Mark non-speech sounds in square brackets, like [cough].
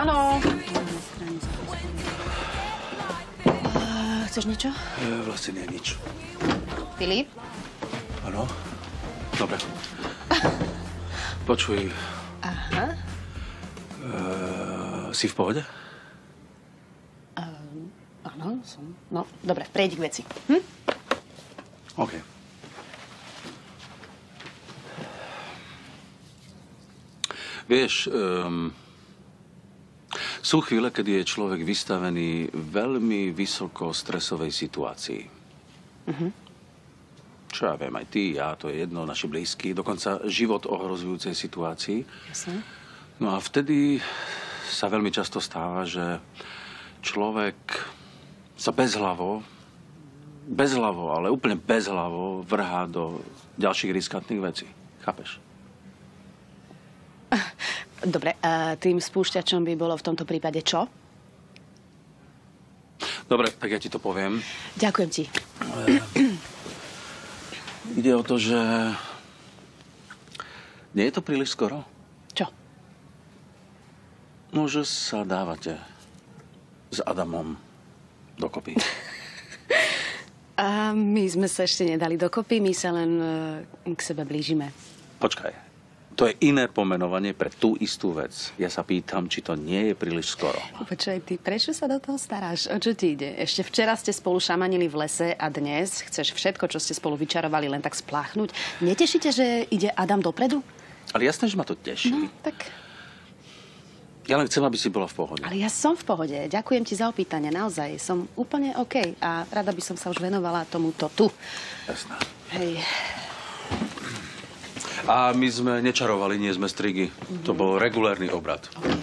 Áno. Chceš niečo? E, vlastne nie nič. Filip? Áno? Dobre. [laughs] Počuj. Aha. E, si v pohode? Áno, som. No, dobre, prejdi k veci. Hm? OK. Vieš, um, sú chvíle, kedy je človek vystavený veľmi vysoko stresovej situácii. Čo ja viem, aj ty, ja, to je jedno, naši blízky, dokonca život ohrozujúcej situácii. Jasne. No a vtedy sa veľmi často stáva, že človek sa bezhlavo, bezhlavo, ale úplne bezhlavo vrhá do ďalších riskantných vecí. Chápeš? Dobre, a tým spúšťačom by bolo v tomto prípade čo? Dobre, tak ja ti to poviem. Ďakujem ti. Ide o to, že nie je to príliš skoro? Čo? No, že sa dávate s Adamom dokopy. [laughs] A my sme sa ešte nedali dokopy, my sa len e, k sebe blížime. Počkaj. To je iné pomenovanie pre tú istú vec. Ja sa pýtam, či to nie je príliš skoro. Počkaj, ty prečo sa do toho staráš? O čo ti ide? Ešte včera ste spolu šamanili v lese a dnes chceš všetko, čo ste spolu vyčarovali, len tak spláchnuť. Netešíte, že ide Adam dopredu? Ale jasné, že ma to teší. No, tak... Ja len chcem, aby si bola v pohode. Ale ja som v pohode. Ďakujem ti za opýtanie. Naozaj, som úplne OK. A rada by som sa už venovala tomuto tu. Jasné. Hej. A my sme nečarovali, nie sme strigy. To bol regulérny obrad. OK.